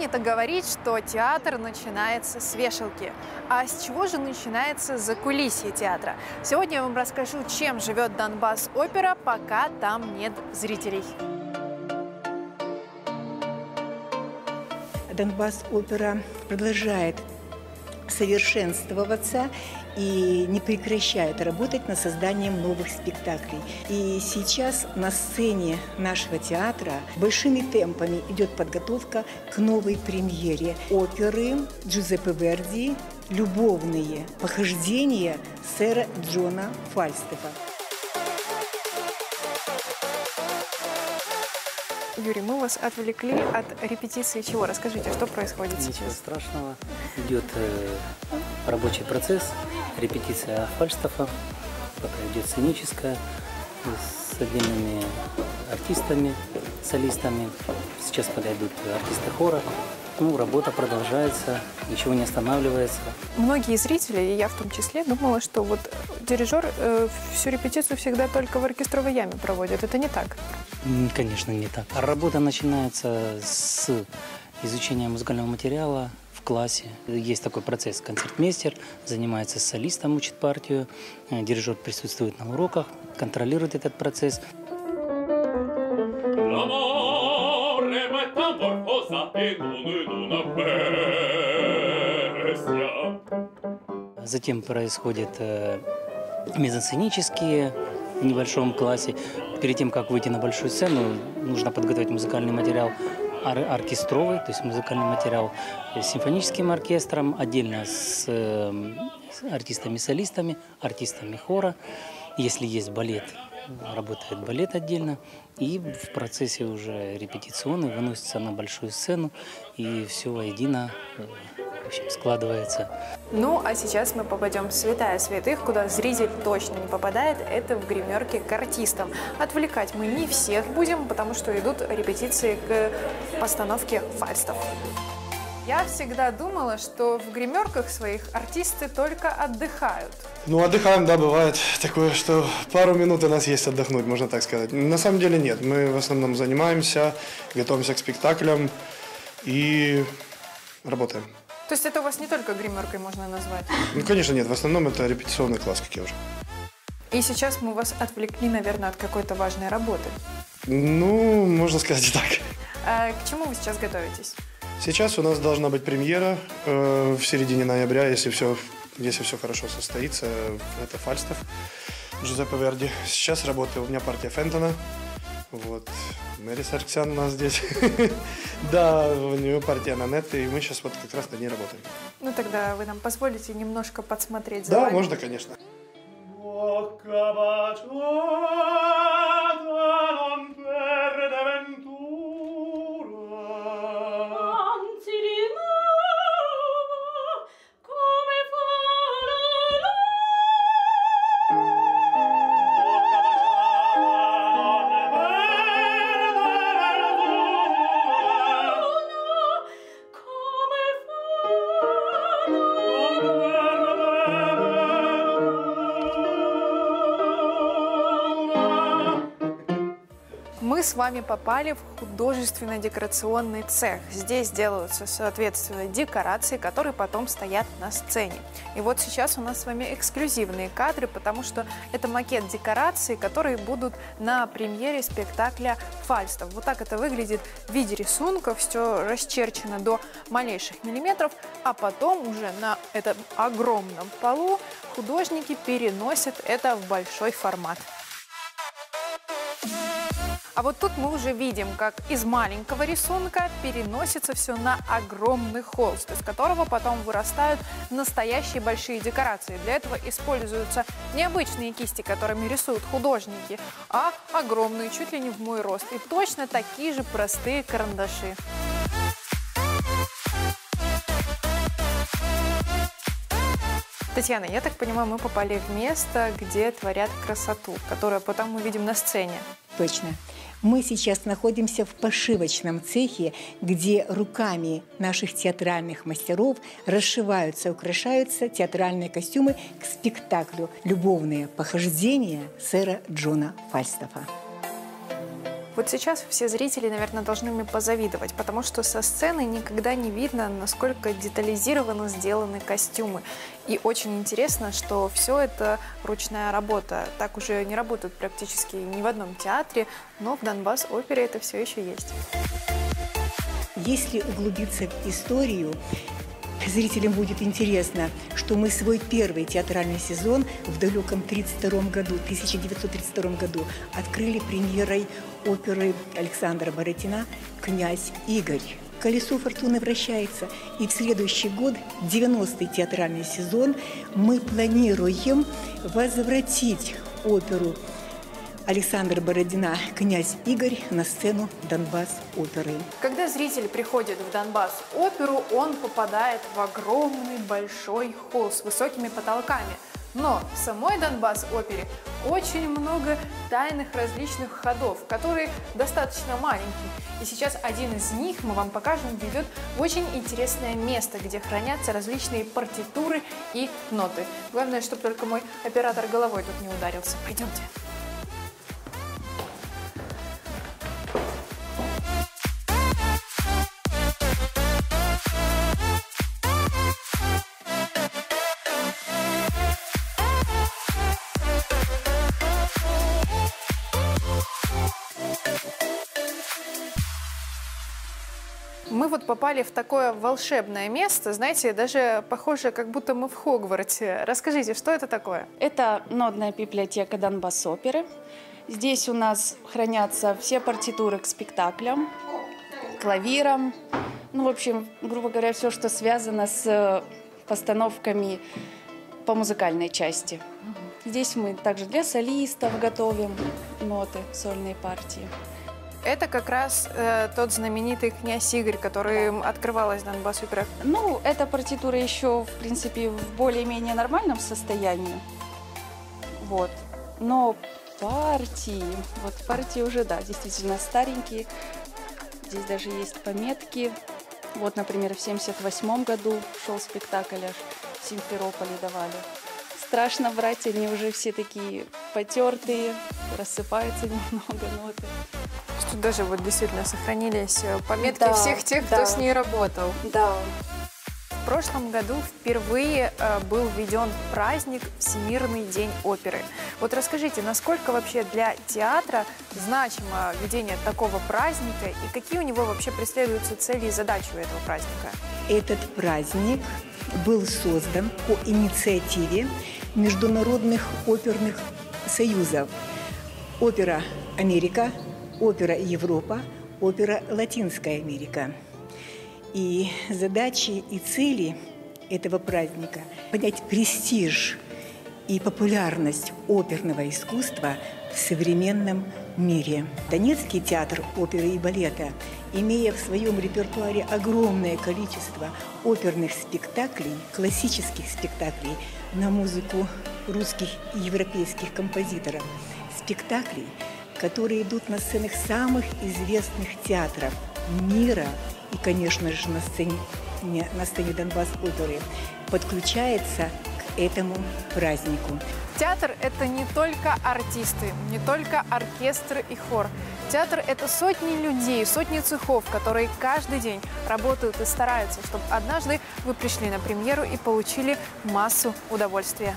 Принято говорить, что театр начинается с вешалки. А с чего же начинается закулисье театра? Сегодня я вам расскажу, чем живет Донбасс опера, пока там нет зрителей. Донбасс опера продолжает совершенствоваться и не прекращает работать над созданием новых спектаклей. И сейчас на сцене нашего театра большими темпами идет подготовка к новой премьере оперы Джузеппе Верди «Любовные похождения сэра Джона Фальстефа». Юрий, мы вас отвлекли от репетиции чего? Расскажите, что происходит Ничего сейчас? страшного. Идет э, рабочий процесс, репетиция Фальстафа, пока идет сценическая, с отдельными артистами, солистами. Сейчас подойдут артисты хора. Ну, работа продолжается, ничего не останавливается. Многие зрители, и я в том числе, думала, что вот дирижер э, всю репетицию всегда только в оркестровой яме проводит. Это не так. Конечно, не так. Работа начинается с изучения музыкального материала в классе. Есть такой процесс. Концертмейстер занимается с солистом, учит партию. Э, Дирижер присутствует на уроках, контролирует этот процесс. Затем происходят э, мезосценические в небольшом классе. Перед тем, как выйти на большую сцену, нужно подготовить музыкальный материал ор- оркестровый, то есть музыкальный материал с симфоническим оркестром, отдельно с, э, с артистами-солистами, артистами хора. Если есть балет, работает балет отдельно. И в процессе уже репетиционный выносится на большую сцену, и все воедино э, общем, складывается. Ну, а сейчас мы попадем в святая святых, куда зритель точно не попадает. Это в гримерке к артистам. Отвлекать мы не всех будем, потому что идут репетиции к постановке фальстов. Я всегда думала, что в гримерках своих артисты только отдыхают. Ну, отдыхаем, да, бывает такое, что пару минут у нас есть отдохнуть, можно так сказать. На самом деле нет, мы в основном занимаемся, готовимся к спектаклям и работаем. То есть это у вас не только гримеркой можно назвать. Ну, конечно, нет, в основном это репетиционный класс, как я уже. И сейчас мы вас отвлекли, наверное, от какой-то важной работы. Ну, можно сказать и так. А к чему вы сейчас готовитесь? Сейчас у нас должна быть премьера э, в середине ноября, если все, если все хорошо состоится. Это Фальстов Джузеппе Верди. Сейчас работает у меня партия Фентона. Вот. Мэри Сарксян у нас здесь. Да, у нее партия Нанетты, и мы сейчас вот как раз над ней работаем. Ну тогда вы нам позволите немножко подсмотреть за Да, вами? можно, конечно. Bocca baciata Мы с вами попали в художественно-декорационный цех. Здесь делаются, соответственно, декорации, которые потом стоят на сцене. И вот сейчас у нас с вами эксклюзивные кадры, потому что это макет декораций, которые будут на премьере спектакля «Фальстов». Вот так это выглядит в виде рисунков, все расчерчено до малейших миллиметров, а потом уже на этом огромном полу художники переносят это в большой формат. А вот тут мы уже видим, как из маленького рисунка переносится все на огромный холст, из которого потом вырастают настоящие большие декорации. Для этого используются не обычные кисти, которыми рисуют художники, а огромные, чуть ли не в мой рост. И точно такие же простые карандаши. Татьяна, я так понимаю, мы попали в место, где творят красоту, которую потом мы видим на сцене. Точно. Мы сейчас находимся в пошивочном цехе, где руками наших театральных мастеров расшиваются, украшаются театральные костюмы к спектаклю «Любовные похождения сэра Джона Фальстафа». Вот сейчас все зрители, наверное, должны мне позавидовать, потому что со сцены никогда не видно, насколько детализированно сделаны костюмы. И очень интересно, что все это ручная работа. Так уже не работают практически ни в одном театре, но в Донбасс-опере это все еще есть. Если углубиться в историю, зрителям будет интересно, что мы свой первый театральный сезон в далеком 32 году, 1932 году открыли премьерой оперы Александра Боротина «Князь Игорь». Колесо фортуны вращается, и в следующий год, 90-й театральный сезон, мы планируем возвратить оперу Александра Бородина «Князь Игорь» на сцену Донбасс-оперы. Когда зритель приходит в Донбасс-оперу, он попадает в огромный большой холл с высокими потолками. Но в самой Донбасс-опере очень много тайных различных ходов, которые достаточно маленькие. И сейчас один из них мы вам покажем, ведет в очень интересное место, где хранятся различные партитуры и ноты. Главное, чтобы только мой оператор головой тут не ударился. Пойдемте. Мы вот попали в такое волшебное место, знаете, даже похоже, как будто мы в Хогвартсе. Расскажите, что это такое? Это нодная библиотека Донбасс оперы. Здесь у нас хранятся все партитуры к спектаклям, клавирам. Ну, в общем, грубо говоря, все, что связано с э, постановками по музыкальной части. Здесь мы также для солистов готовим ноты, сольные партии. Это как раз э, тот знаменитый князь Игорь, который открывалась Донбасс опера. Ну, эта партитура еще, в принципе, в более-менее нормальном состоянии. Вот. Но партии, вот партии уже, да, действительно старенькие. Здесь даже есть пометки. Вот, например, в 78 году шел спектакль аж в Симферополе давали. Страшно брать, они уже все такие потертые, рассыпаются немного ноты. Тут даже вот действительно сохранились э, пометки Да, всех тех, да. кто с ней работал. Да, В прошлом году впервые э, был введен праздник Всемирный день оперы. Вот расскажите, насколько вообще для театра значимо введение такого праздника и какие у него вообще преследуются цели и задачи у этого праздника? Этот праздник был создан по инициативе международных оперных союзов. Опера Америка, опера Европа, опера Латинская Америка. И задачи и цели этого праздника – поднять престиж и популярность оперного искусства в современном мире. Донецкий театр оперы и балета, имея в своем репертуаре огромное количество оперных спектаклей, классических спектаклей на музыку русских и европейских композиторов, спектаклей, которые идут на сценах самых известных театров мира и, конечно же, на сцене, не- на сцене Донбасс-оперы, подключается к этому празднику. Театр – это не только артисты, не только оркестр и хор. Театр – это сотни людей, сотни цехов, которые каждый день работают и стараются, чтобы однажды вы пришли на премьеру и получили массу удовольствия.